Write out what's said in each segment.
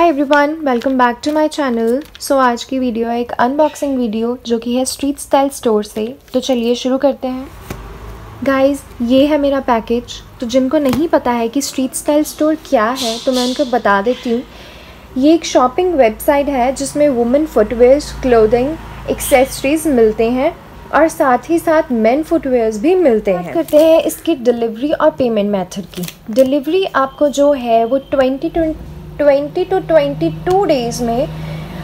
Hi everyone welcome back to my channel so आज की video है एक अनबॉक्सिंग वीडियो जो कि है स्ट्रीट स्टाइल स्टोर से। तो चलिए शुरू करते हैं। गाइस ये है मेरा पैकेज तो जिनको नहीं पता है कि स्ट्रीट स्टाइल स्टोर क्या है तो मैं उनको बता देती हूँ। ये एक शॉपिंग वेबसाइट है जिसमें वुमेन फुटवेयर्स क्लोदिंग एक्सेसरीज मिलते हैं और साथ ही साथ मेन फुटवेयर्स भी मिलते हैं। करते हैं इसकी डिलीवरी और पेमेंट मेथड की। डिलीवरी आपको जो है वो twenty twenty twenty two twenty two days में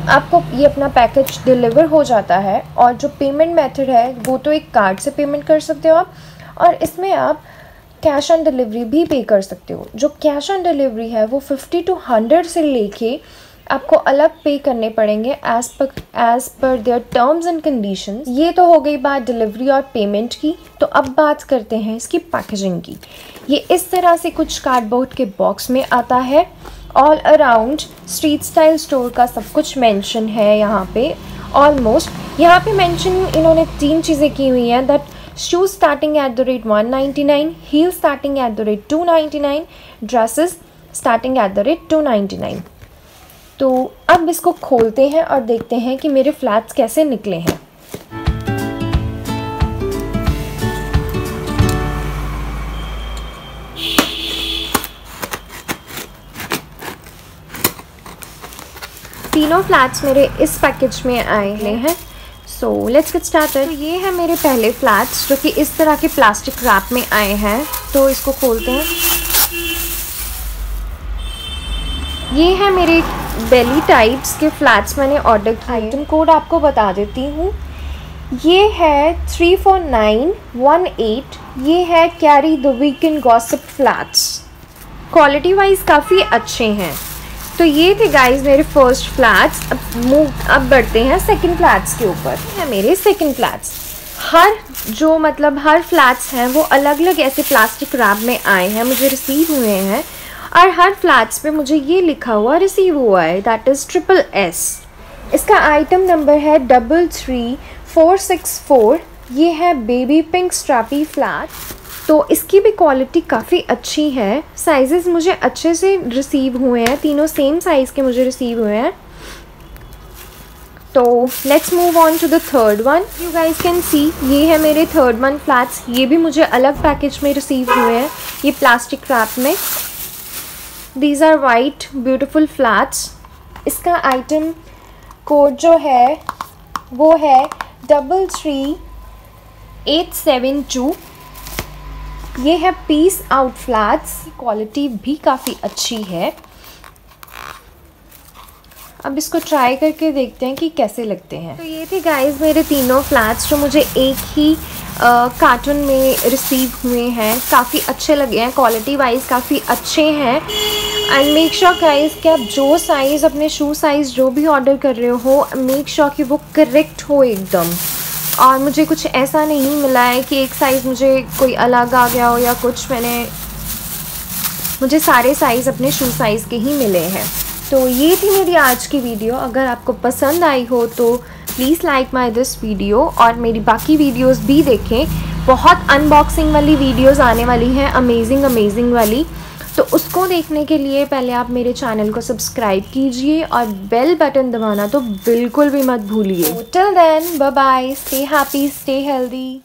आपको ये अपना पैकेज डिलीवर हो जाता है और जो पेमेंट मेथड है, वो तो एक कार्ड से पेमेंट कर सकते हो आप और इसमें आप कैश ऑन डिलीवरी भी पे कर सकते हो। जो कैश ऑन डिलीवरी है, वो फिफ्टी टू हंड्रेड से लेके आपको अलग पे करने पड़ेंगे as per as per their terms and condition ये तो हो गई बात डिलीवरी और पेमेंट की। तो अब बात करते हैं इसकी पैकेजिंग की। ये इस तरह से कुछ कार्डबोर्ड के बॉक्स में आता है। All around street style store का सब कुछ मेंशन है यहाँ पे। ऑलमोस्ट यहाँ पे मेंशन इन्होंने तीन चीज़ें की हुई हैं that shoes starting at the rate one ninety nine heel starting at the rate two ninety nine dresses starting at the rate two ninety nine तो अब इसको खोलते हैं और देखते हैं कि मेरे फ्लैट्स कैसे निकले हैं। तीनों फ्लैट्स मेरे इस पैकेज में आए हुए हैं। सो लेट्स गेट स्टार्टेड ये है मेरे पहले फ्लैट्स जो कि इस तरह के प्लास्टिक रैप में आए हैं। तो इसको खोलते हैं। ये है मेरे बेली टाइप्स के फ्लैट्स मैंने ऑर्डर किए आइटम कोड आपको बता देती हूँ। ये है three four nine one eight ये है carry the weekend gossip flats quality wise काफ़ी अच्छे हैं। तो ये थे गाइस मेरे फ़र्स्ट फ्लैट्स अब मूव अब बढ़ते हैं सेकंड फ्लैट्स के ऊपर. है मेरे सेकंड फ्लैट्स हर, जो मतलब हर फ्लैट्स हैं, वो अलग अलग ऐसे प्लास्टिक रैप में आए हैं, मुझे रिसीव हुए हैं. और हर फ्लैट्स पे मुझे ये लिखा हुआ रिसीव हुआ है दैट इज़ ट्रिपल एस इसका आइटम नंबर है double three four six four ये है बेबी पिंक स्ट्रैपी फ्लैट तो इसकी भी क्वालिटी काफ़ी अच्छी है। साइजेस मुझे अच्छे से रिसीव हुए हैं। तीनों सेम साइज़ के मुझे रिसीव हुए हैं। तो let's move on to the third one you guys can see ये है मेरे थर्ड वन फ्लैट्स ये भी मुझे अलग पैकेज में रिसीव हुए हैं। ये प्लास्टिक रैप में। These are white beautiful flats इसका आइटम कोड जो है, वो है double three eight seven two ये है पीस आउट फ्लैट्स क्वालिटी भी काफ़ी अच्छी है। अब इसको ट्राई करके देखते हैं कि कैसे लगते हैं। तो ये थे गाइस मेरे तीनों फ्लैट्स जो मुझे एक ही कार्टून में रिसीव हुए हैं। काफ़ी अच्छे लगे हैं। क्वालिटी वाइज काफ़ी अच्छे हैं। एंड मेक श्योर गाइस कि आप जो साइज़ अपने शू साइज़ जो भी ऑर्डर कर रहे हो मेक श्योर कि वो करेक्ट हो एकदम। और मुझे कुछ ऐसा नहीं मिला है कि एक साइज़ मुझे कोई अलग आ गया हो या कुछ मैंने, मुझे सारे साइज़ अपने शू साइज़ के ही मिले हैं। तो ये थी मेरी आज की वीडियो अगर आपको पसंद आई हो तो please like my this video और मेरी बाकी वीडियोस भी देखें। बहुत अनबॉक्सिंग वाली वीडियोस आने वाली हैं अमेजिंग अमेजिंग वाली। तो उसको देखने के लिए पहले आप मेरे चैनल को सब्सक्राइब कीजिए और बेल बटन दबाना तो बिल्कुल भी मत भूलिए। Till then bye bye stay happy stay healthy